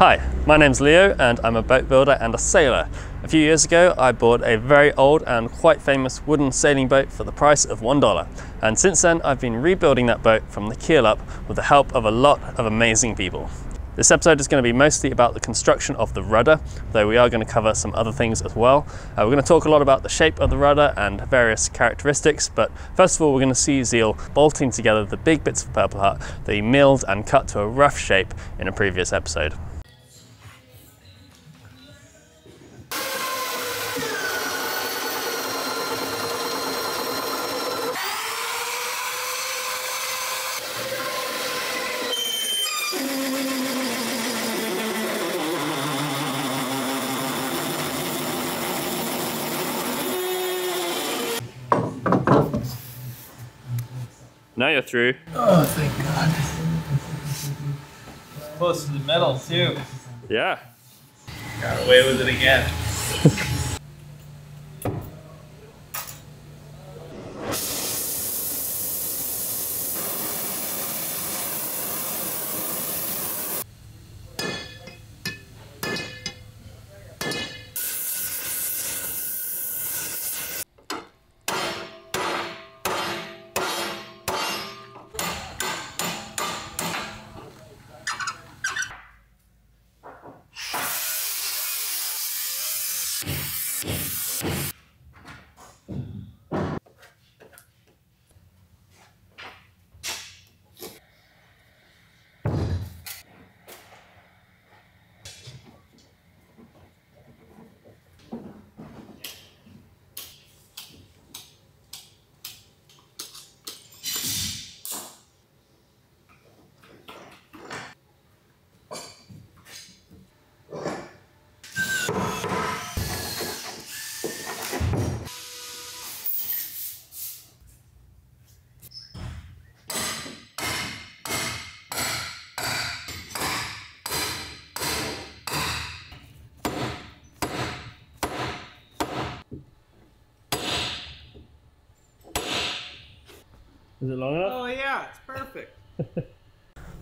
Hi, my name's Leo and I'm a boat builder and a sailor. A few years ago I bought a very old and quite famous wooden sailing boat for the price of $1 and since then I've been rebuilding that boat from the keel up with the help of a lot of amazing people. This episode is going to be mostly about the construction of the rudder, though we are going to cover some other things as well. Uh, we're going to talk a lot about the shape of the rudder and various characteristics, but first of all we're going to see Zeal bolting together the big bits of purpleheart that he milled and cut to a rough shape in a previous episode. Now you're through. Oh, thank God. Close to the middle, too. Yeah. Got away with it again. Is it long enough? Oh, yeah, it's perfect.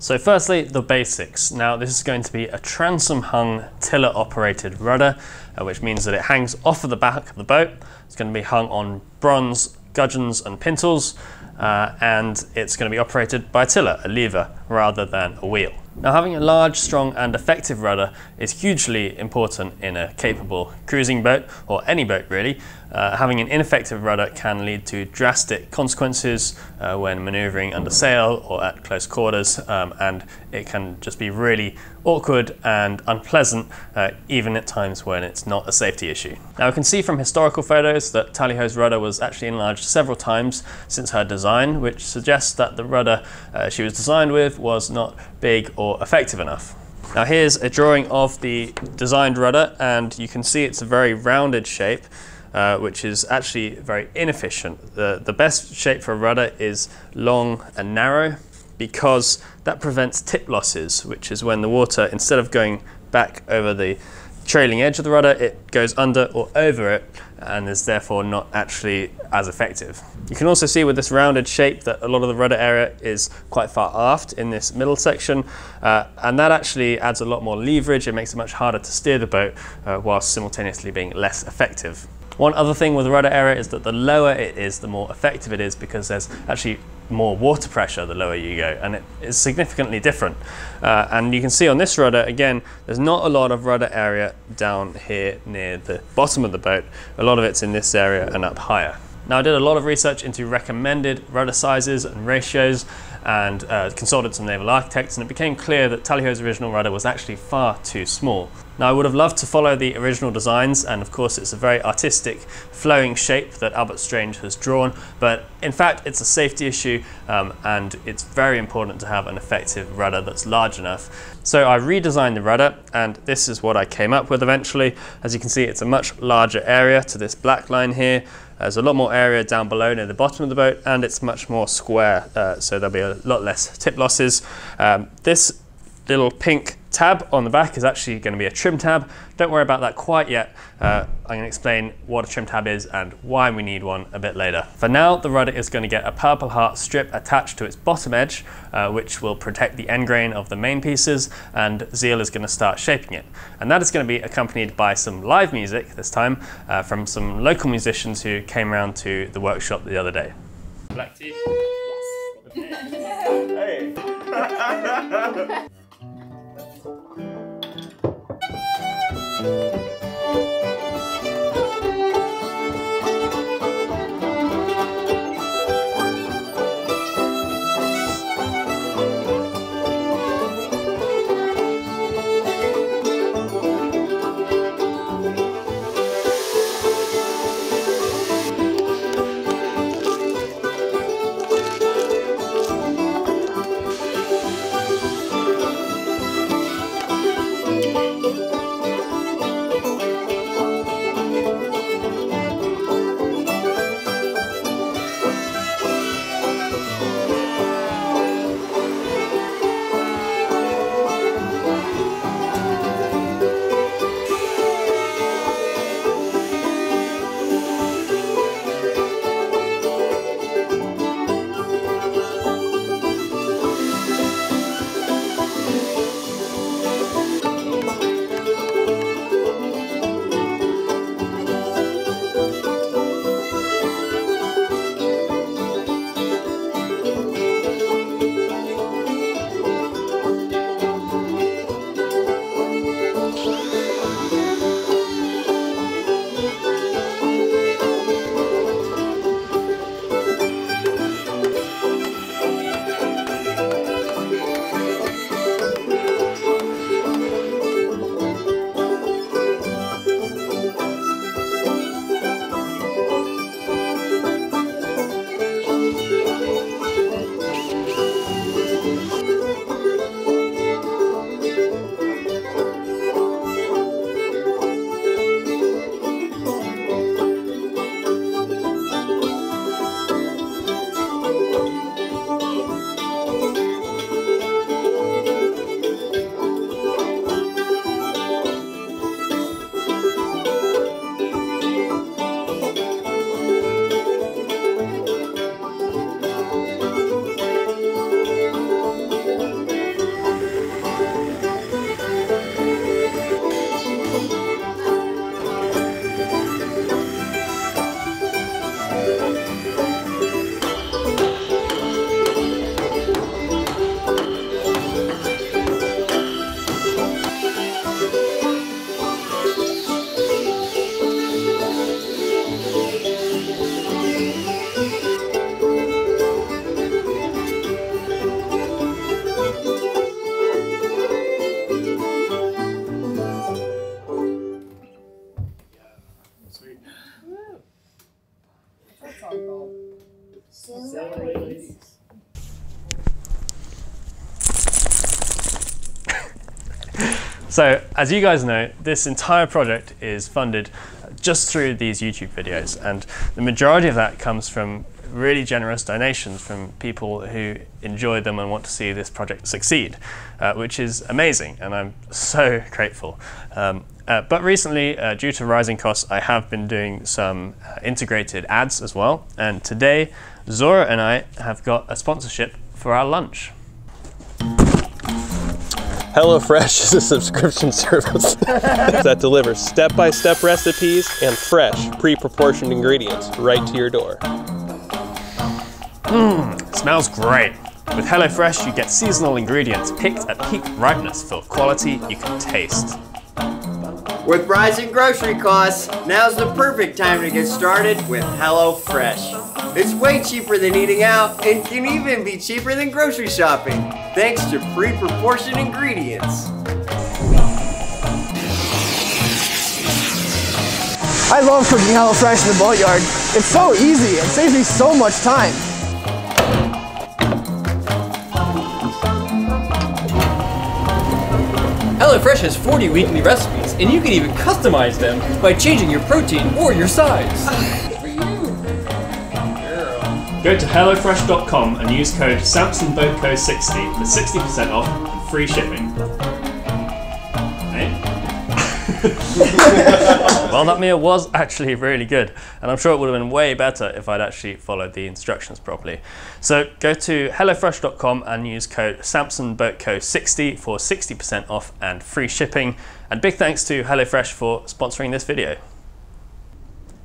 So firstly, the basics. Now this is going to be a transom hung tiller operated rudder, uh, which means that it hangs off of the back of the boat. It's going to be hung on bronze gudgeons and pintles, uh, and it's going to be operated by a tiller, a lever, rather than a wheel. Now having a large, strong and effective rudder is hugely important in a capable cruising boat, or any boat really. Uh, having an ineffective rudder can lead to drastic consequences uh, when maneuvering under sail or at close quarters, um, and it can just be really awkward and unpleasant, uh, even at times when it's not a safety issue. Now we can see from historical photos that Tally Ho's rudder was actually enlarged several times since her design, which suggests that the rudder uh, she was designed with was not big or effective enough. Now here's a drawing of the designed rudder and you can see it's a very rounded shape uh, which is actually very inefficient. The, the best shape for a rudder is long and narrow because that prevents tip losses, which is when the water, instead of going back over the trailing edge of the rudder, it goes under or over it and is therefore not actually as effective. You can also see with this rounded shape that a lot of the rudder area is quite far aft in this middle section uh, and that actually adds a lot more leverage, it makes it much harder to steer the boat uh, whilst simultaneously being less effective. One other thing with the rudder area is that the lower it is, the more effective it is because there's actually more water pressure the lower you go and it is significantly different. Uh, and you can see on this rudder, again, there's not a lot of rudder area down here near the bottom of the boat. A lot of it's in this area and up higher. Now I did a lot of research into recommended rudder sizes and ratios and uh, consulted some naval architects and it became clear that Tally Ho's original rudder was actually far too small. Now I would have loved to follow the original designs and of course it's a very artistic flowing shape that Albert Strange has drawn but in fact it's a safety issue um, and it's very important to have an effective rudder that's large enough. So I redesigned the rudder and this is what I came up with eventually. As you can see it's a much larger area to this black line here there's a lot more area down below near the bottom of the boat and it's much more square, uh, so there'll be a lot less tip losses. Um, this little pink tab on the back is actually going to be a trim tab. Don't worry about that quite yet. Uh, I'm going to explain what a trim tab is and why we need one a bit later. For now, the rudder is going to get a purpleheart strip attached to its bottom edge, uh, which will protect the end grain of the main pieces, and Zeal is going to start shaping it. And that is going to be accompanied by some live music this time uh, from some local musicians who came around to the workshop the other day. Black tea. Hey. So, as you guys know, this entire project is funded just through these YouTube videos, and the majority of that comes from really generous donations from people who enjoy them and want to see this project succeed, uh, which is amazing, and I'm so grateful. Um, uh, but recently, uh, due to rising costs, I have been doing some uh, integrated ads as well, and today, Zora and I have got a sponsorship for our lunch. HelloFresh is a subscription service that delivers step by step recipes and fresh, pre proportioned ingredients right to your door. Mmm, Smells great. With HelloFresh, you get seasonal ingredients picked at peak ripeness for quality you can taste. With rising grocery costs, now's the perfect time to get started with HelloFresh. It's way cheaper than eating out and can even be cheaper than grocery shopping, thanks to pre-proportioned ingredients. I love cooking HelloFresh in the boatyard. It's so easy. It saves me so much time. HelloFresh has 40 weekly recipes, and you can even customize them by changing your protein or your size. Go to HelloFresh.com and use code SampsonBoatCo60 for 60% off and free shipping. well, that meal was actually really good, and I'm sure it would have been way better if I'd actually followed the instructions properly. So go to hellofresh.com and use code SampsonBoatCo60 for 60% off and free shipping. And big thanks to HelloFresh for sponsoring this video.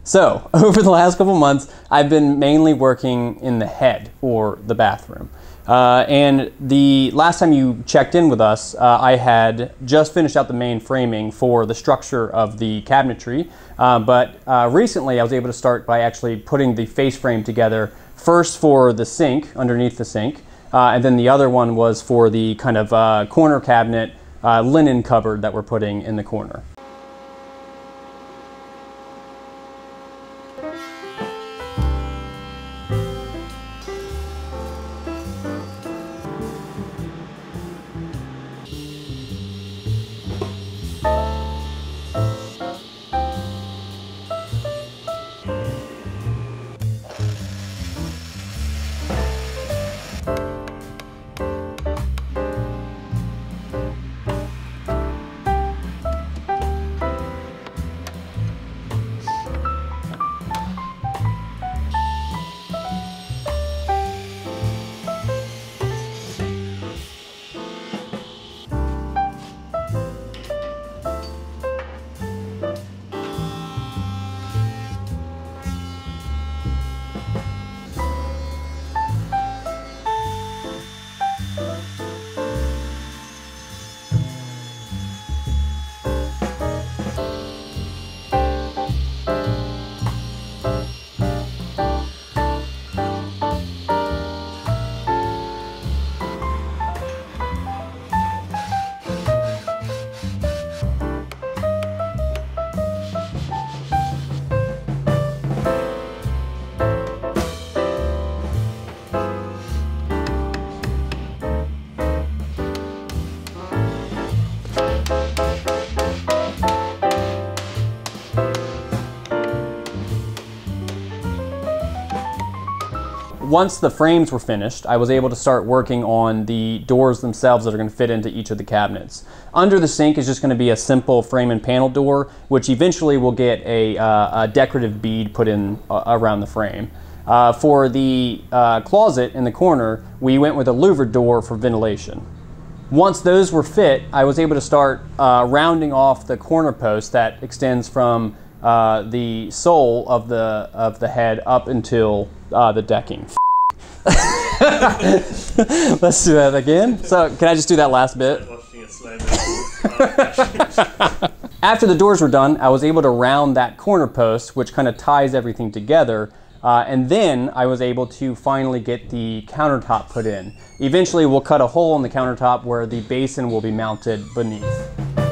So, over the last couple months, I've been mainly working in the head or the bathroom. Uh, and the last time you checked in with us, uh, I had just finished out the main framing for the structure of the cabinetry. Uh, but uh, recently, I was able to start by actually putting the face frame together first for the sink, underneath the sink, uh, and then the other one was for the kind of corner cabinet linen cupboard that we're putting in the corner. Once the frames were finished, I was able to start working on the doors themselves that are going to fit into each of the cabinets. Under the sink is just going to be a simple frame and panel door, which eventually will get a, uh, a decorative bead put in uh, around the frame. Uh, for the uh, closet in the corner, we went with a louvered door for ventilation. Once those were fit, I was able to start uh, rounding off the corner post that extends from uh, the sole of the of the head up until uh, the decking. Let's do that again. So can I just do that last bit? After the doors were done, I was able to round that corner post, which kind of ties everything together. Uh, and then I was able to finally get the countertop put in. Eventually we'll cut a hole in the countertop where the basin will be mounted beneath.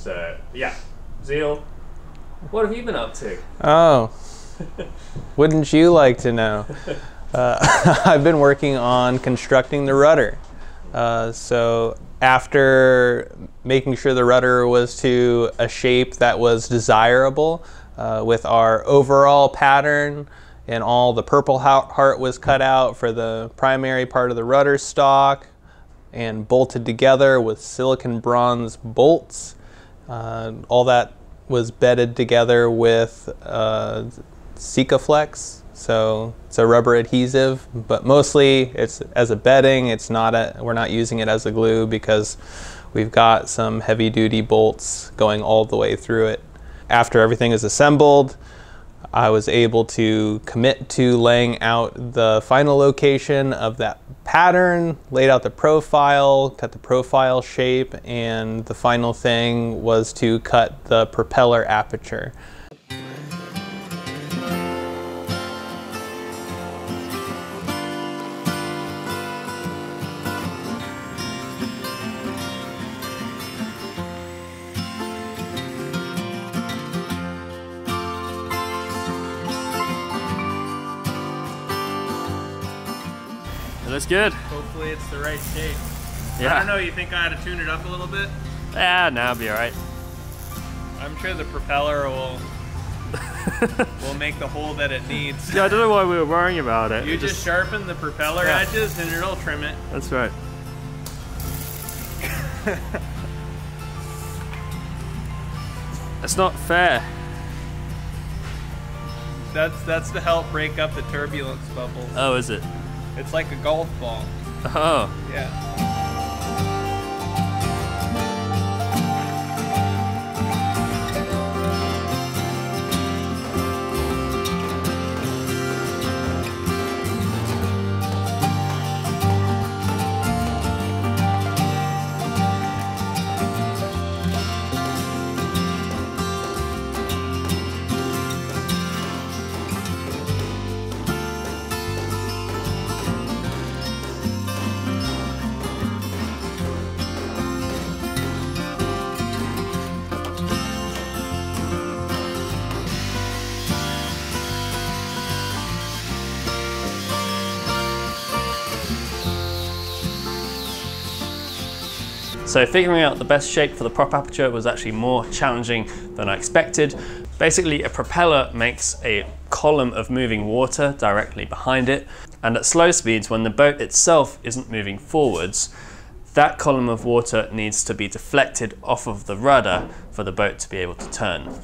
So, yeah. Zeal, what have you been up to? Oh, wouldn't you like to know? Uh, I've been working on constructing the rudder. Uh, so after making sure the rudder was to a shape that was desirable, uh, with our overall pattern and all the purpleheart was cut out for the primary part of the rudder stock and bolted together with silicon bronze bolts. Uh, all that was bedded together with uh, Sikaflex. So it's a rubber adhesive, but mostly it's as a bedding. It's not a, we're not using it as a glue because we've got some heavy duty bolts going all the way through it. After everything is assembled, I was able to commit to laying out the final location of that pattern, laid out the profile, cut the profile shape, and the final thing was to cut the propeller aperture. Good. Hopefully it's the right shape. Yeah. I don't know, you think I ought to tune it up a little bit? Yeah, now nah, be alright. I'm sure the propeller will will make the hole that it needs. Yeah, I don't know why we were worrying about it. You it just, just, sharpen the propeller yeah. edges and it'll trim it. That's right. That's not fair. That's that's to help break up the turbulence bubbles. Oh, is it? It's like a golf ball. Oh. Yeah. So figuring out the best shape for the prop aperture was actually more challenging than I expected. Basically, a propeller makes a column of moving water directly behind it, and at slow speeds, when the boat itself isn't moving forwards, that column of water needs to be deflected off of the rudder for the boat to be able to turn.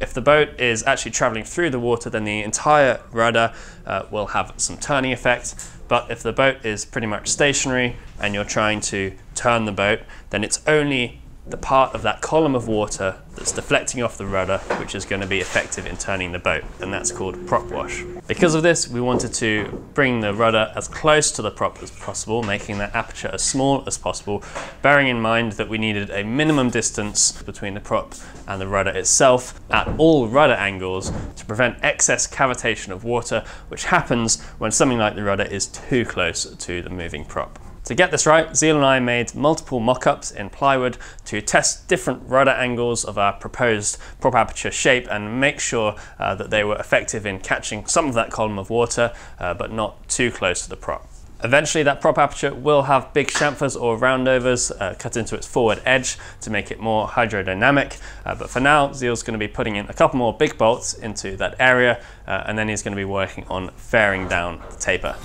If the boat is actually traveling through the water, then the entire rudder uh, will have some turning effect. But if the boat is pretty much stationary and you're trying to turn the boat, then it's only the part of that column of water that's deflecting off the rudder which is going to be effective in turning the boat and that's called prop wash. Because of this we wanted to bring the rudder as close to the prop as possible making that aperture as small as possible bearing in mind that we needed a minimum distance between the prop and the rudder itself at all rudder angles to prevent excess cavitation of water which happens when something like the rudder is too close to the moving prop. To get this right, Zeal and I made multiple mock-ups in plywood to test different rudder angles of our proposed prop aperture shape and make sure uh, that they were effective in catching some of that column of water, uh, but not too close to the prop. Eventually that prop aperture will have big chamfers or roundovers uh, cut into its forward edge to make it more hydrodynamic. Uh, but for now, Zeal's going to be putting in a couple more big bolts into that area uh, and then he's going to be working on fairing down the taper.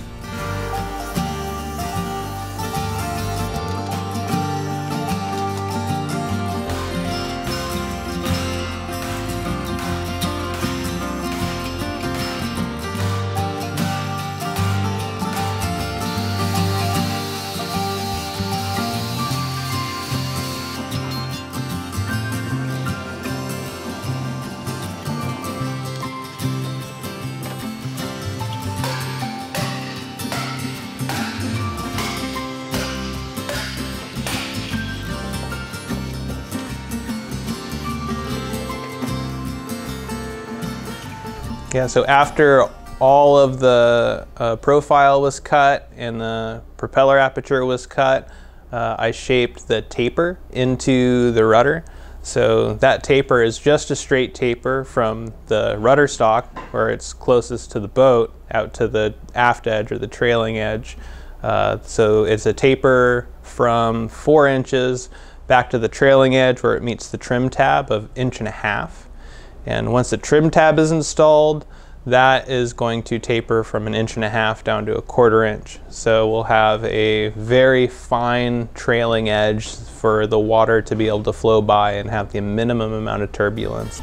Yeah, so after all of the uh, profile was cut and the propeller aperture was cut, uh, I shaped the taper into the rudder. So that taper is just a straight taper from the rudder stock where it's closest to the boat out to the aft edge or the trailing edge. Uh, so it's a taper from four inches back to the trailing edge where it meets the trim tab of inch and a half And once the trim tab is installed, that is going to taper from an inch and a half down to a quarter inch. So we'll have a very fine trailing edge for the water to be able to flow by and have the minimum amount of turbulence.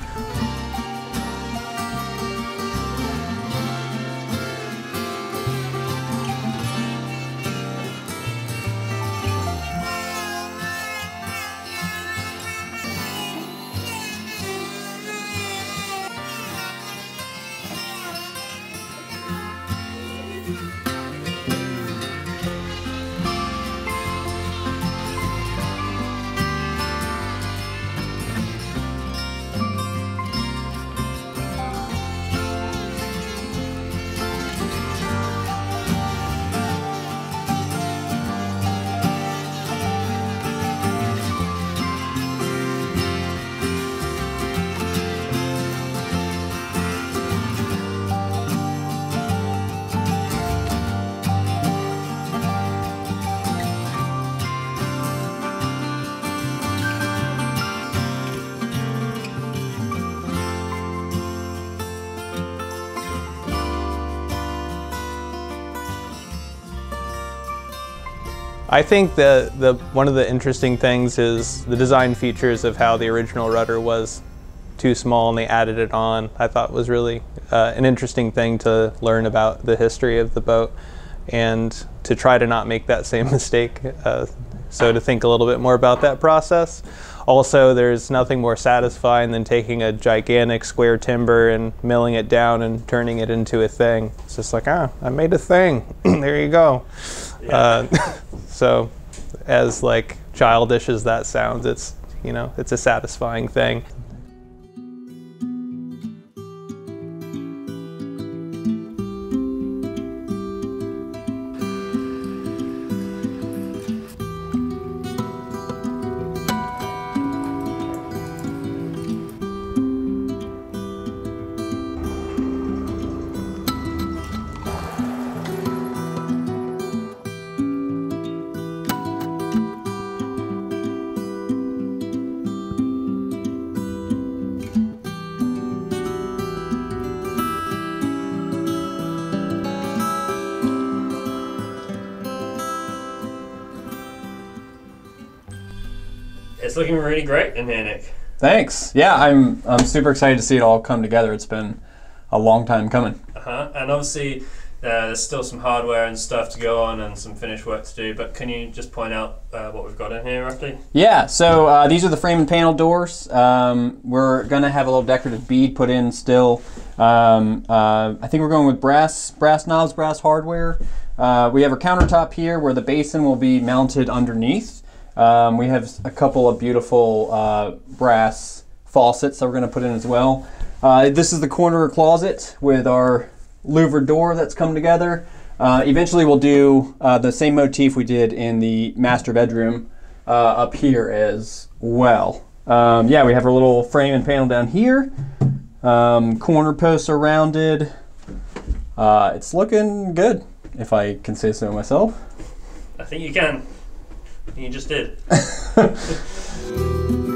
I think the, the one of the interesting things is the design features of how the original rudder was too small and they added it on. I thought was really uh, an interesting thing to learn about the history of the boat and to try to not make that same mistake. Uh, so to think a little bit more about that process. Also, there's nothing more satisfying than taking a gigantic square timber and milling it down and turning it into a thing. It's just like, ah, I made a thing. there you go. Uh, so, as like childish as that sounds, it's you know, it's a satisfying thing. Great in here, Nic. Thanks. Yeah, I'm I'm super excited to see it all come together. It's been a long time coming. Uh-huh. And obviously, uh, there's still some hardware and stuff to go on and some finished work to do. But can you just point out uh, what we've got in here roughly? Yeah, so uh, these are the frame and panel doors. Um, we're gonna have a little decorative bead put in still. Um, uh, I think we're going with brass brass knobs, brass hardware. Uh, we have our countertop here where the basin will be mounted underneath. Um, we have a couple of beautiful uh, brass faucets that we're going to put in as well. Uh, this is the corner closet with our louver door that's come together. Uh, eventually, we'll do uh, the same motif we did in the master bedroom uh, up here as well. Um, yeah, we have our little frame and panel down here. Um, corner posts are rounded. Uh, it's looking good, if I can say so myself. I think you can. You just did.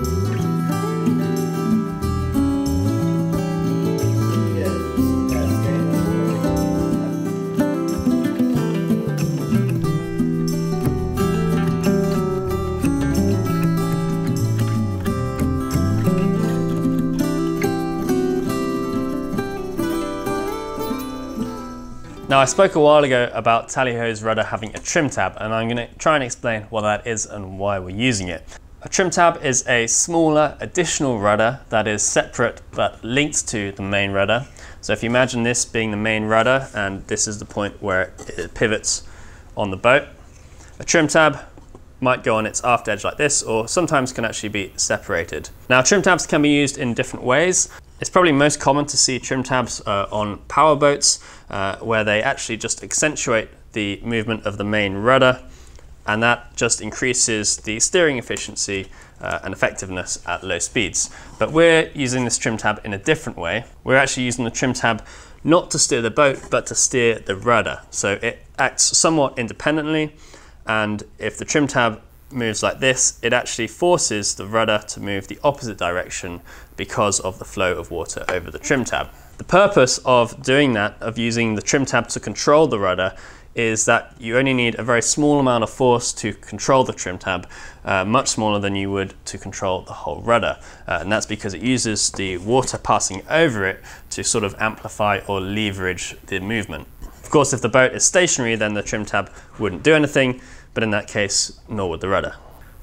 Now I spoke a while ago about Tally-Ho's rudder having a trim tab and I'm going to try and explain what that is and why we're using it. A trim tab is a smaller additional rudder that is separate but linked to the main rudder. So if you imagine this being the main rudder and this is the point where it pivots on the boat, a trim tab might go on its aft edge like this or sometimes can actually be separated. Now trim tabs can be used in different ways. It's probably most common to see trim tabs uh, on power boats uh, where they actually just accentuate the movement of the main rudder and that just increases the steering efficiency uh, and effectiveness at low speeds. But we're using this trim tab in a different way. We're actually using the trim tab not to steer the boat but to steer the rudder. So it acts somewhat independently and if the trim tab moves like this, it actually forces the rudder to move the opposite direction because of the flow of water over the trim tab. The purpose of doing that, of using the trim tab to control the rudder, is that you only need a very small amount of force to control the trim tab, uh, much smaller than you would to control the whole rudder. Uh, and that's because it uses the water passing over it to sort of amplify or leverage the movement. Of course, if the boat is stationary, then the trim tab wouldn't do anything, but in that case, nor would the rudder.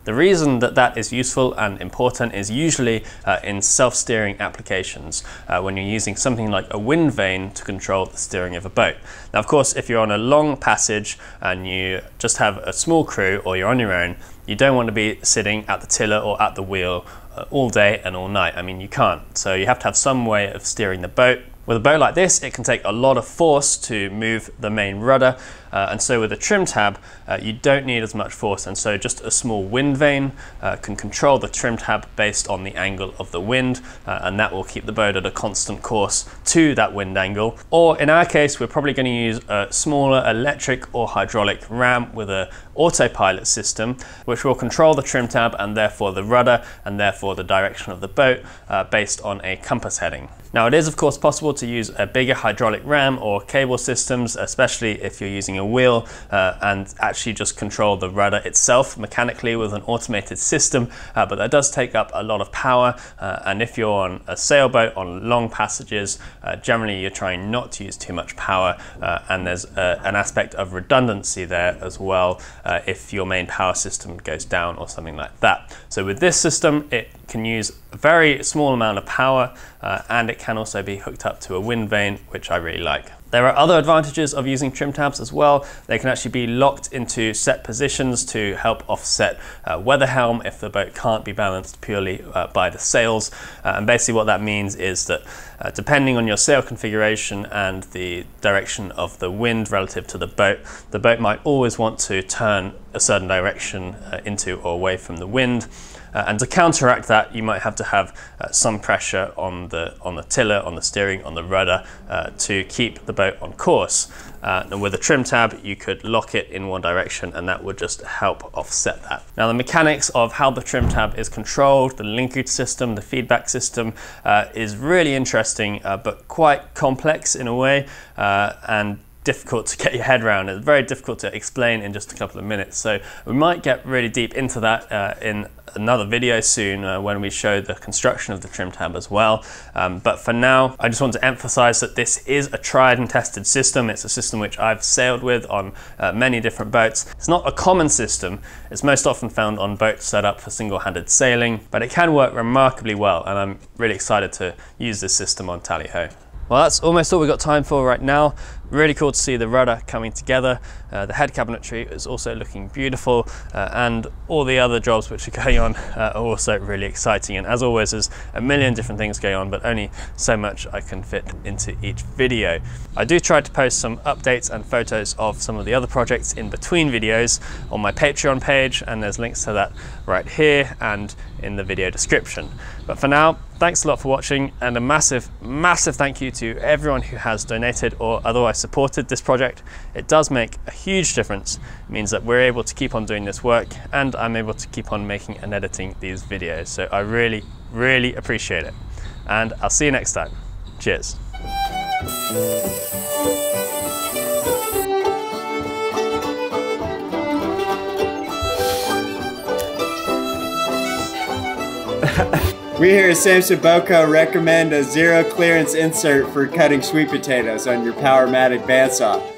The reason that that is useful and important is usually uh, in self-steering applications uh, when you're using something like a wind vane to control the steering of a boat. Now of course if you're on a long passage and you just have a small crew or you're on your own, you don't want to be sitting at the tiller or at the wheel uh, all day and all night. I mean you can't. So you have to have some way of steering the boat with a boat like this, it can take a lot of force to move the main rudder, uh, and so with a trim tab, uh, you don't need as much force, and so just a small wind vane uh, can control the trim tab based on the angle of the wind, uh, and that will keep the boat at a constant course to that wind angle. Or in our case, we're probably going to use a smaller electric or hydraulic ram with a autopilot system, which will control the trim tab and therefore the rudder and therefore the direction of the boat uh, based on a compass heading. Now it is of course possible to use a bigger hydraulic ram or cable systems, especially if you're using a wheel uh, and actually just control the rudder itself mechanically with an automated system, uh, but that does take up a lot of power. Uh, and if you're on a sailboat on long passages, uh, generally you're trying not to use too much power uh, and there's an aspect of redundancy there as well if your main power system goes down or something like that. So with this system, it can use a very small amount of power uh, and it can also be hooked up to a wind vane, which I really like. There are other advantages of using trim tabs as well. They can actually be locked into set positions to help offset uh, weather helm if the boat can't be balanced purely uh, by the sails. Uh, and basically what that means is that uh, depending on your sail configuration and the direction of the wind relative to the boat, the boat might always want to turn a certain direction uh, into or away from the wind. Uh, and to counteract that, you might have to have uh, some pressure on the, on the tiller, on the steering, on the rudder uh, to keep the boat on course. Uh, and with a trim tab, you could lock it in one direction and that would just help offset that. Now the mechanics of how the trim tab is controlled, the linkage system, the feedback system uh, is really interesting, uh, but quite complex in a way. and difficult to get your head around. It's very difficult to explain in just a couple of minutes. So we might get really deep into that uh, in another video soon uh, when we show the construction of the trim tab as well. Um, but for now, I just want to emphasize that this is a tried and tested system. It's a system which I've sailed with on uh, many different boats. It's not a common system. It's most often found on boats set up for single-handed sailing, but it can work remarkably well. And I'm really excited to use this system on Tally Ho. Well, that's almost all we've got time for right now. Really cool to see the rudder coming together. Uh, the head cabinetry is also looking beautiful uh, and all the other jobs which are going on uh, are also really exciting. And as always, there's a million different things going on, but only so much I can fit into each video. I do try to post some updates and photos of some of the other projects in between videos on my Patreon page, and there's links to that right here and in the video description. But for now, thanks a lot for watching and a massive, massive thank you to everyone who has donated or otherwise supported this project. It does make a huge difference. It means that we're able to keep on doing this work and I'm able to keep on making and editing these videos. So I really, really appreciate it. And I'll see you next time. Cheers. we here at Sampson Boat Co recommend a zero clearance insert for cutting sweet potatoes on your Powermatic bandsaw.